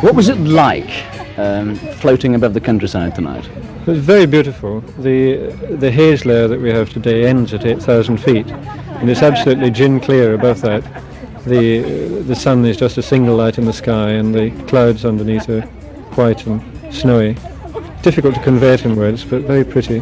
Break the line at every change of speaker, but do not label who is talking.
What was it like um, floating above the countryside tonight?
It was very beautiful. The the haze layer that we have today ends at 8,000 feet, and it's absolutely gin clear above that. The the sun is just a single light in the sky, and the clouds underneath are white and snowy. Difficult to convey it in words, but very pretty.